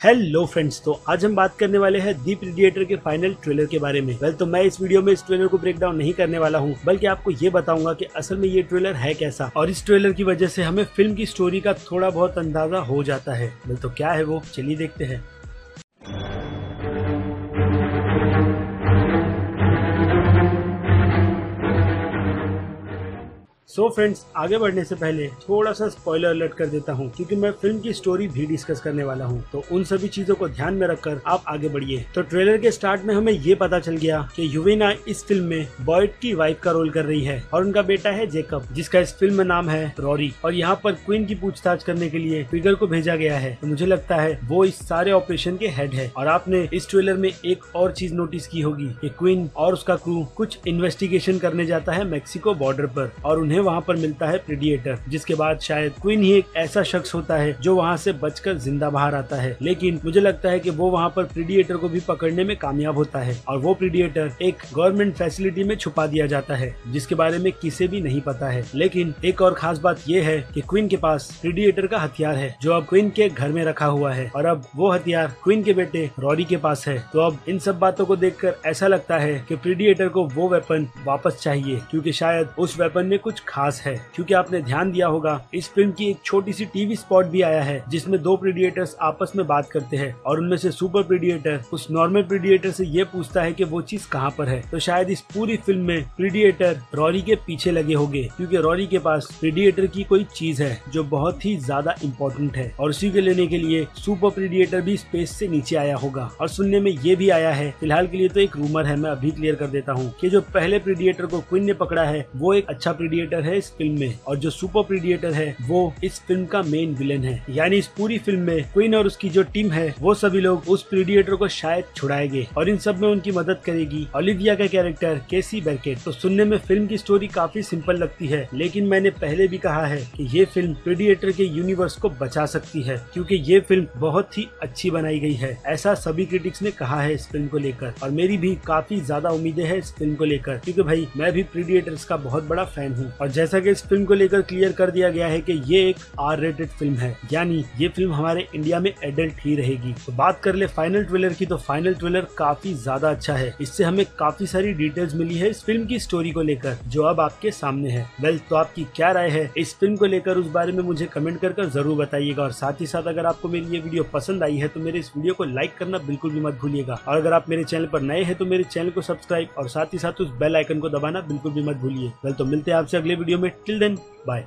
Hello friends तो आज हम बात करने वाले हैं दीप प्रीडिएटर के फाइनल ट्रेलर के बारे में। वेल तो मैं इस वीडियो में इस ट्रेलर को ब्रेक डाउन नहीं करने वाला हूँ, बल्कि आपको ये बताऊँगा कि असल में ये ट्रेलर है कैसा। और इस ट्रेलर की वजह से हमें फ़िल्म की स्टोरी का थोड़ा बहुत अंदाज़ा हो जाता है। बल तो क्या है वो? चलिए देखते हैं। सो so फ्रेंड्स आगे बढ़ने से पहले थोड़ा सा स्पॉइलर अलर्ट कर देता हूँ, क्योंकि मैं फ़िल्म की स्टोरी भी डिस्कस करने वाला हूँ। तो उन सभी चीज़ों को ध्यान में रखकर आप आगे बढ़िए। तो ट्रेलर के स्टार्ट में हमें ये पता चल गया कि युविना इस फ़िल्म में बॉयड की वाइफ का रोल कर रही है और उनका बेटा है जेकब जिसका इस फ़िल्म में नाम है रॉरी और यहाँ पर क्वीन की पूछताछ करने के लिए फिगर को भेजा गया है। तो मुझे लगता है वो इस सारे ऑपरेशन के हेड है। और आपने इस ट्रेलर में एक और चीज़ नोटिस की होगी की क्वीन और उसका क्रू कुछ इन्वेस्टिगेशन करने जाता है मेक्सिको बॉर्डर पर और उन्हें वहाँ पर मिलता है प्रीडिएटर, जिसके बाद शायद क्वीन ही एक ऐसा शख्स होता है जो वहाँ से बचकर ज़िंदा बाहर आता है। लेकिन मुझे लगता है कि वो वहाँ पर प्रीडिएटर को भी पकड़ने में कामयाब होता है और वो प्रीडिएटर एक गवर्नमेंट फैसिलिटी में छुपा दिया जाता है, जिसके बारे में किसे भी नहीं पता है। लेकिन एक और खास बात यह है कि क्वीन के पास प्रीडिएटर का हथियार है, जो अब क्वीन के घर में रखा हुआ है। और अब वो हथियार क्वीन के बेटे रॉरी के पास है। तो अब इन सब बातों को देखकर ऐसा लगता है कि प्रीडिएटर को वो वेपन वापस चाहिए, क्योंकि शायद उस वेपन में कुछ खास है, क्योंकि आपने ध्यान दिया होगा, इस फ़िल्म की एक छोटी सी टीवी स्पॉट भी आया है, जिसमें दो प्रीडिएटर्स आपस में बात करते हैं, और उनमें से सुपर प्रीडिएटर, उस नॉर्मल प्रीडिएटर से ये पूछता है कि वो चीज़ कहाँ पर है। तो शायद इस पूरी फ़िल्म में प्रीडिएटर रॉरी के पीछे लगे होंगे, क्योंकि रॉरी के पास प्रीडिएटर की कोई चीज़ है, जो बहुत ही ज़्यादा इम्पोर्टेंट है, और उसी के लेने के लिए सुपर प्रीडिएटर भी स्पेस से नीचे आया होगा। और सुनने में ये भी आया है, फ़िलहाल के लिए तो एक रूमर है, मैं अभी क्लियर कर देता हूँ, की जो पहले प्रीडिएटर को क्विन ने पकड़ा है, वो एक अच्छा प्रीडिएटर है इस फ़िल्म में और जो सुपर प्रीडिएटर है, वो इस फ़िल्म का मेन विलेन है। यानी इस पूरी फ़िल्म में क्वीन और उसकी जो टीम है, वो सभी लोग उस प्रीडिएटर को शायद छुड़ाएँगे और इन सब में उनकी मदद करेगी। ओलिविया का कैरेक्टर केसी बेरकेट तो सुनने में फ़िल्म की स्टोरी काफ़ी सिंपल लगती है, लेकिन मैंने पहले भी कहा है कि ये फ़िल्म प्रीडिएटर के यूनिवर्स को बचा सकती है, क्योंकि ये फ़िल्म बहुत ही अच्छी बनाई गई है। ऐसा सभी क्रिटिक्स ने कहा है इस फ़िल्म को लेकर, और मेरी भी काफ़ी ज़्यादा उम्मीदें हैं इस फ़िल्म को लेकर, क्योंकि भाई, मैं भी प्रीडिएटर्स का बहुत बड़ा फ़ैन हूँ और जैसा की इस फ़िल्म को लेकर क्लियर कर दिया गया है कि ये एक आर रेटेड फ़िल्म है। यानी ये फ़िल्म हमारे इंडिया में एडल्ट ही रहेगी। तो बात कर ले फाइनल ट्रेलर की तो फाइनल ट्रेलर काफ़ी ज़्यादा अच्छा है। इससे हमें काफ़ी सारी डिटेल्स मिली है इस फ़िल्म की स्टोरी को लेकर, जो अब आपके सामने है। वेल तो आपकी क्या राय है इस फ़िल्म को लेकर, उस बारे में मुझे कमेंट कर ज़रूर बताइएगा। और साथ ही साथ अगर आपको मेरी ये वीडियो पसंद आई है तो मेरे इस वीडियो को लाइक करना बिल्कुल भी मत भूलिएगा। और अगर आप मेरे चैनल पर नए हैं तो मेरे चैनल को सब्सक्राइब और साथ ही साथ उस बेल आइकन को दबाना बिल्कुल भी मत भूलिए। वेल तो मिलते हैं आपसे अगले वीडियो में। Till then bye